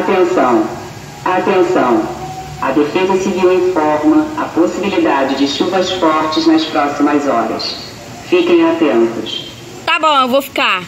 Atenção, atenção. A Defesa Civil informa a possibilidade de chuvas fortes nas próximas horas. Fiquem atentos. Tá bom, eu vou ficar.